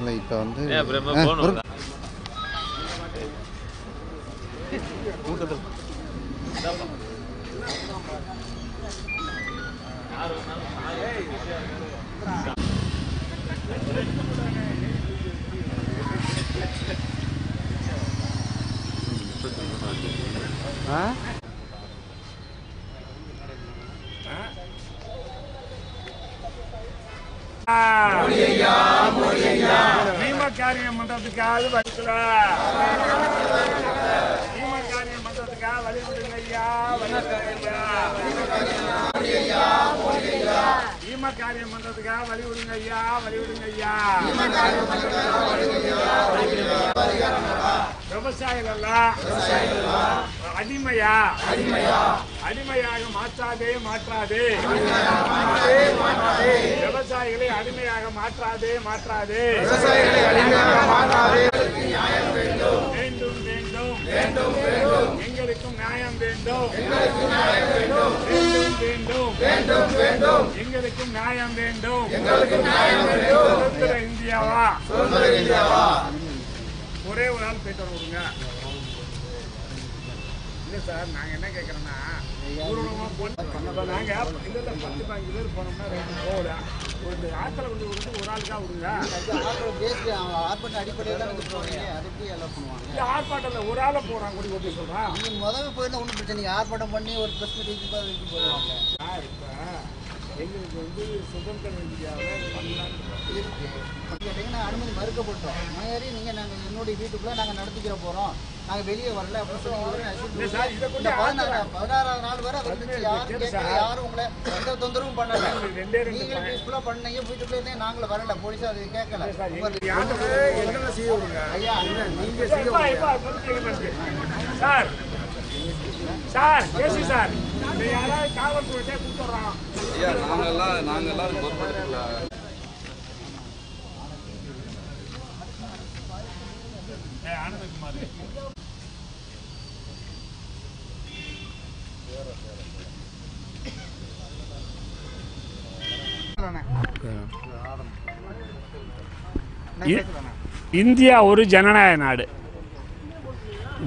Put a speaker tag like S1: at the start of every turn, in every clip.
S1: இல்லை இப்போ வந்து ஆ,
S2: காரியம் பண்றதுக்காக வலிக்கல நீம காரியம் பண்றதுக்காக வழி ஐயா. வழி ஐயா காரியம் பண்றதுக்காக வழி விடுங்க ஐயா வழி விடுங்க ஐயா. விவசாயிகள் அடிமையா. அடிமையாக மாற்றாதே மாற்றாதே. விவசாயிகளை அடிமையாக மாற்றாதே மாற்றாதே. வேண்டும் வேண்டும். எங்களுக்கும் நியாயம் வேண்டும் வேண்டும். வேண்டும். எங்களுக்கும் நியாயம் வேண்டும். சுதந்திர இந்தியாவா? ஒரே ஒரு ஆள் போயிட்டு வர விடுங்க. இல்ல சார் நாங்க என்ன கேக்குறோம்னா ஊர்வலமா போன நாங்க இல்ல இல்ல பத்து பதினஞ்சு பேர் போனோம்னா ரெண்டு போகல ஒரு ஆட்களை கொண்டு விட்டு ஒரு விடுங்க
S3: அடிப்படையில் தான் வந்து எப்படி எல்லாம் பண்ணுவாங்க.
S2: இல்ல ஆர்ப்பாட்டம்ல ஒரு ஆளை போறான் கூடி ஓட்டி சொல்றான்
S3: நீங்க முதல்ல போயிருந்தா ஒன்றும் பிரச்சனை ஆர்ப்பாட்டம் பண்ணி ஒரு ப்ரெஸ் மீட்டிங் போடுவாங்க
S2: சார் இப்ப எங்களுக்கு வந்து சுதந்திர இந்தியாவில்
S3: கேட்டீங்கன்னா அனுமதி மறுக்கப்பட்டோம் மாதிரி நீங்க நாங்க என்னுடைய வீட்டுக்குள்ள நாங்க நடத்திக்கிற போறோம் நாங்க வெளியே வரல அப்படின்னு சொல்லி பதினாறாவது நாள் வரை வந்துச்சு யாரும் கேட்கல. யாரும் உங்களை எந்த தொந்தரவும் பண்ணல
S2: ரெண்டே ரெண்டு
S3: நீங்களும் பீஸ்ஃபுல்லா பண்ணீங்க வீட்டுக்குள்ளே இருந்தே நாங்களும் வரல போலீஸ் அது கேட்கல ஐயா நீங்க
S2: எப்பா, எப்பா, பொறுத்துக்கங்க வந்து. சார் சார் பேசி சார்
S4: ஐயா நாங்கெல்லாம்
S2: ஆனந்தகுமார் இந்தியா ஒரு ஜனநாயக நாடு.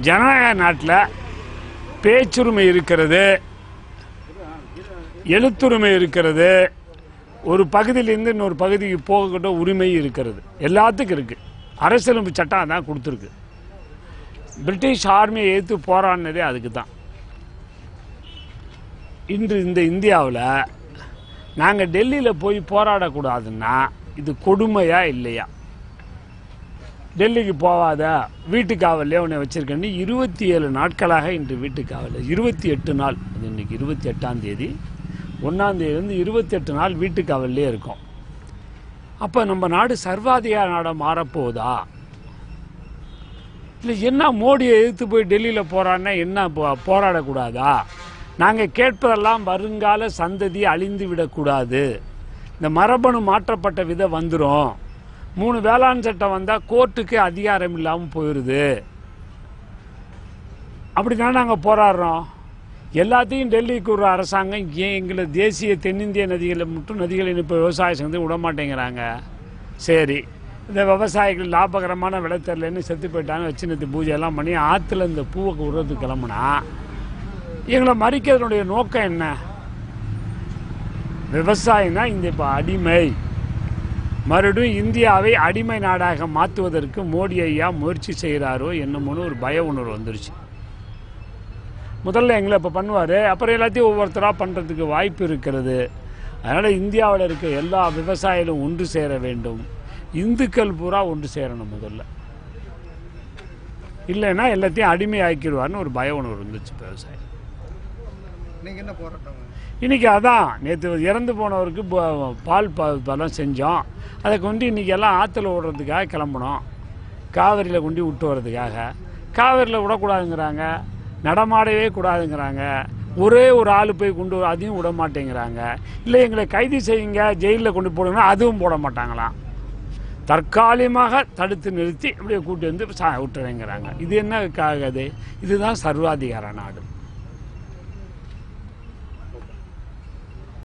S2: ஜனநாயக நாட்டில் பேச்சுரிமை இருக்கிறது. எழுத்துரிமை இருக்கிறது ஒரு பகுதியிலேருந்து இன்னொரு பகுதிக்கு போகக்கூட உரிமை இருக்கிறது. எல்லாத்துக்கும் இருக்குது அரசியலமைப்பு சட்டம் தான் கொடுத்துருக்கு. பிரிட்டிஷ் ஆர்மியை எதிர்த்து போராடினதே அதுக்கு தான் இன்று இந்த இந்தியாவில் நாங்கள் டெல்லியில் போய் போராடக்கூடாதுன்னா இது கொடுமையா இல்லையா? டெல்லிக்கு போகாத வீட்டு உன்னை வச்சிருக்கேன்னு இருபத்தி ஏழு நாட்களாக இன்று வீட்டு இருபத்தி எட்டு நாள் அது இன்னைக்கு இருபத்தி எட்டாம் தேதி. ஒன்றாம் இருபத்தெட்டு நாள் வீட்டுக்கு காவல்லே இருக்கும். அப்போ நம்ம நாடு சர்வாதிகார நாடாக மாறப்போகுதா? இல்லை என்ன மோடியை எதிர்த்து போய் டெல்லியில் போகிறான்னா என்ன போ- போராடக்கூடாதா? நாங்கள் கேட்பதெல்லாம் வருங்கால சந்ததி அழிந்து விடக்கூடாது. இந்த மரபணு மாற்றப்பட்ட விதம் வந்துடும் மூணு வேளாண் சட்டம் வந்தால் கோர்ட்டுக்கு அதிகாரம் இல்லாமல் போயிடுது அப்படி தான் நாங்கள் போராடுறோம்? எல்லாத்தையும் டெல்லிக்கு ஒரு அரசாங்கம் ஏன் எங்களை தேசிய தென்னிந்திய நதிகளை மட்டும் நதிகளை இப்போ விவசாய சங்கத்தை விட மாட்டேங்கிறாங்க? சரி. இந்த விவசாயிகள் லாபகரமான விலை தெரிலன்னு செத்து போயிட்டாங்க. வச்சு நேற்று பூஜையெல்லாம் பண்ணி ஆற்றுல இந்த பூவை விடுறதுக்கு கிளம்புனா எங்களை மறிக்கிறதுனுடைய நோக்கம் என்ன? விவசாயம் தான் இந்த இப்போ அடிமை. மறுபடியும் இந்தியாவை அடிமை நாடாக மாற்றுவதற்கு மோடி ஐயா முயற்சி செய்கிறாரோ என்னமோன்னு ஒரு பய உணர்வு வந்துருச்சு. முதல்ல எங்களை இப்போ பண்ணுவார். அப்புறம் எல்லாத்தையும் ஒவ்வொருத்தராக பண்ணுறதுக்கு வாய்ப்பு இருக்கிறது. அதனால் இந்தியாவில் இருக்க எல்லா விவசாயிகளும் ஒன்று சேர வேண்டும். இந்துக்கள் பூரா ஒன்று சேரணும் முதல்ல. இல்லைன்னா எல்லாத்தையும் அடிமை ஆக்கிடுவார்னு ஒரு பய உணர்வு இருந்துச்சு விவசாயி
S3: நீங்க என்ன போராட்டம்?
S2: இன்னைக்கு அதான் நேற்று இறந்து போனவருக்கு பால் ப- பழம் செஞ்சோம். அதை கொண்டு இன்னைக்கு எல்லாம் ஆற்றுல விடுறதுக்காக கிளம்புனோம். காவிரியில் கொண்டு விட்டு வர்றதுக்காக. காவிரியில் விடக்கூடாதுங்கிறாங்க. நடமாடவே கூடாதுங்கிறாங்க. ஒரே ஒரு ஆள் போய் கொண்டு வர- அதையும் விட மாட்டேங்கிறாங்க. இல்லை எங்களை கைது செய்யுங்க ஜெயிலில் கொண்டு போடுங்கன்னா அதுவும் போட மாட்டாங்களாம். தற்காலிகமாக தடுத்து நிறுத்தி அப்படியே கூட்டி வந்து சா விட்டுறேங்கிறாங்க. இது என்ன ஆகாது இதுதான் சர்வாதிகார நாடு.